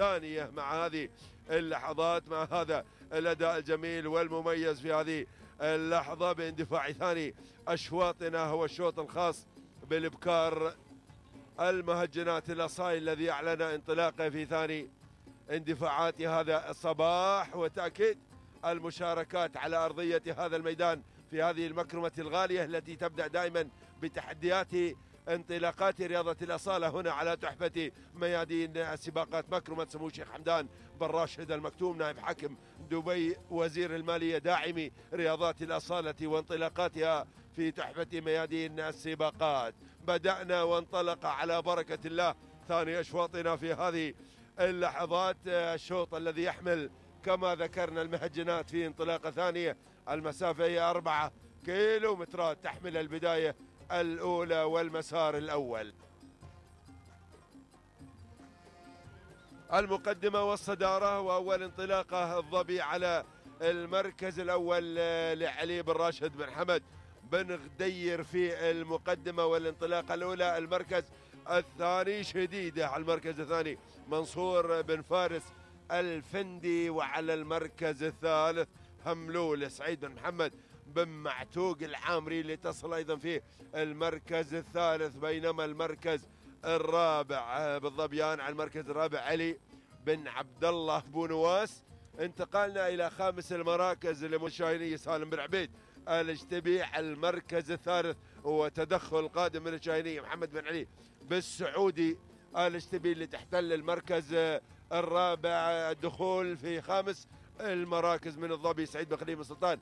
الثانية مع هذه اللحظات مع هذا الأداء الجميل والمميز في هذه اللحظة باندفاع ثاني أشواطنا هو الشوط الخاص بالإبكار المهجنات الأصايل الذي أعلن انطلاقه في ثاني اندفاعات هذا الصباح وتأكيد المشاركات على أرضية هذا الميدان في هذه المكرمة الغالية التي تبدأ دائما بتحديات انطلاقات رياضة الأصالة هنا على تحفة ميادين السباقات. مكرمة سمو الشيخ حمدان بن راشد المكتوم نائب حاكم دبي وزير المالية داعم رياضات الأصالة وانطلاقاتها في تحفة ميادين السباقات. بدأنا وانطلق على بركة الله. ثاني أشواطنا في هذه اللحظات الشوط الذي يحمل كما ذكرنا المهجنات في انطلاقة ثانية. المسافة هي أربعة كيلو مترات تحمل البداية الأولى والمسار الأول. المقدمة والصدارة وأول انطلاقة الظبي على المركز الأول لعلي بن راشد بن حمد بن غدير في المقدمة والانطلاقة الأولى. المركز الثاني شديدة على المركز الثاني منصور بن فارس الفندي وعلى المركز الثالث هملول سعيد بن محمد بن معتوق العامري لتصل أيضا في المركز الثالث بينما المركز الرابع بالظبيان على المركز الرابع علي بن عبد الله بو نواس. انتقلنا إلى خامس المراكز لمشاهيني سالم بن عبيد الاجتبيع المركز الثالث وتدخل قادم من الشاهينية محمد بن علي بالسعودي الاجتبي اللي تحتل المركز الرابع الدخول في خامس المراكز من الظبي سعيد بن خليل سلطان.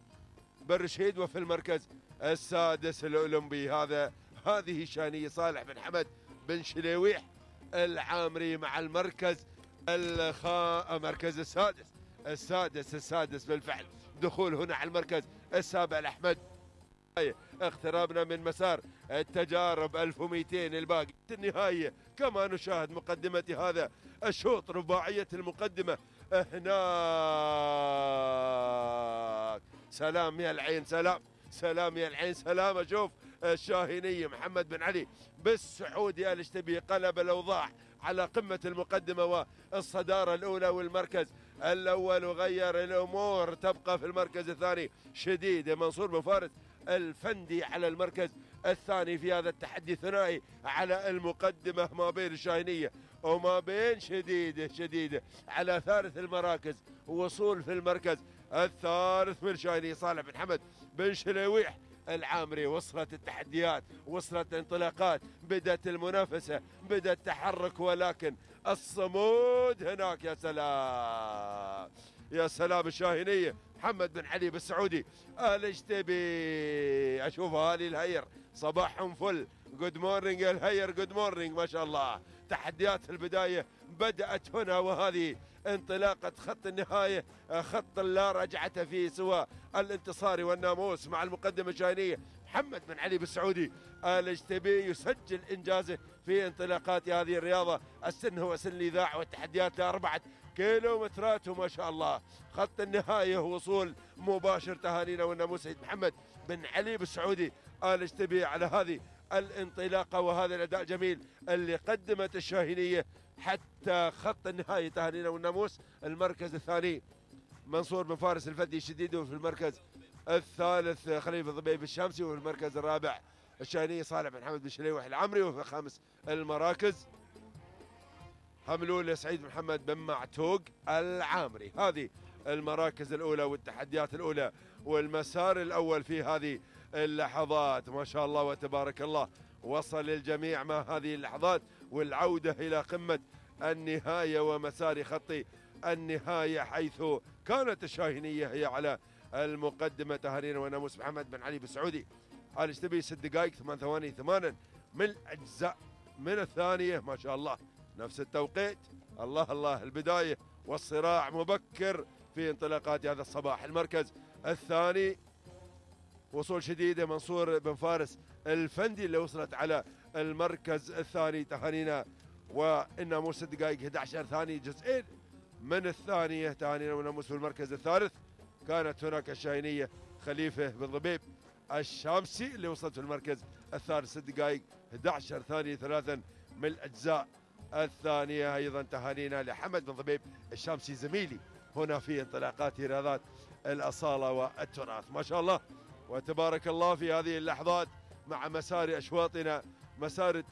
بن رشيد وفي المركز السادس الأولمبي. هذا هذه شانية صالح بن حمد بن شليويح العامري مع المركز الخا مركز السادس. السادس السادس بالفعل. دخول هنا على المركز السابع الأحمد اقترابنا من مسار التجارب 1200 الباقي. النهاية كما نشاهد مقدمة هذا الشوط رباعية المقدمة. هناك سلام يا العين سلام سلام يا العين سلام. أشوف الشاهينية محمد بن علي بالسعودي الاشتبي قلب الأوضاع على قمة المقدمة والصدارة الأولى والمركز الأول وغير الأمور تبقى في المركز الثاني شديد منصور بن فارس الفندي على المركز الثاني في هذا التحدي الثنائي على المقدمة. ما بين الشاهينية وما بين شديدة شديدة على ثالث المراكز وصول في المركز الثالث من شاهينية صالح بن حمد بن شليويح العامري. وصلت التحديات وصلت الانطلاقات بدأت المنافسة بدأ التحرك ولكن الصمود هناك يا سلام. يا سلام الشاهينية محمد بن علي بالسعودي. الاجتبي أشوف اهالي الهير. صباحهم فل. good morning الهير good morning ما شاء الله. تحديات البداية. بدأت هنا وهذه انطلاقة خط النهاية. خط لا رجعة فيه سوى الانتصار والناموس مع المقدمة الشاهينية محمد بن علي بالسعودي. الاجتبي يسجل إنجازه في انطلاقات هذه الرياضة. السن هو سن الإذاعة والتحديات لأربعة كيلومترات وما شاء الله. خط النهاية وصول مباشر تهانينا والناموس سيد محمد بن علي بالسعودي. الاجتبي على هذه الانطلاقة وهذا الأداء الجميل اللي قدمت الشاهينية حتى خط النهايه تهانينا والناموس. المركز الثاني منصور بن فارس الفدي الشديد وفي المركز الثالث خليفه ضبيب الشامسي وفي المركز الرابع الشاهينيه صالح بن حمد بن شليوح العمري وفي خامس المراكز هملول سعيد محمد بن معتوق العامري. هذه المراكز الأولى والتحديات الأولى والمسار الأول في هذه اللحظات. ما شاء الله وتبارك الله. وصل الجميع مع هذه اللحظات. والعودة إلى قمة النهاية ومسار خط النهاية حيث كانت الشاهينية هي على المقدمة تهانينا وناموس محمد بن علي بالسعودي على إشتبي ست دقائق ثمان ثواني ثمانا من الأجزاء من الثانية. ما شاء الله نفس التوقيت. الله الله البداية والصراع مبكر في انطلاقات هذا الصباح. المركز الثاني وصول شديدة منصور بن فارس الفندي اللي وصلت على المركز الثاني تهانينا. والناموس ست دقائق 11 ثانية جزئين من الثانية تهانينا. وناموس في المركز الثالث. كانت هناك الشاهينية خليفة بن ضبيب الشامسي اللي وصلت في المركز الثالث. ست دقائق 11 ثانية ثلاثا من الأجزاء الثانية. أيضا تهانينا لحمد بن ضبيب الشامسي زميلي. هنا في انطلاقات رياضات الأصالة والتراث. ما شاء الله. وتبارك الله في هذه اللحظات مع مسار أشواطنا مسار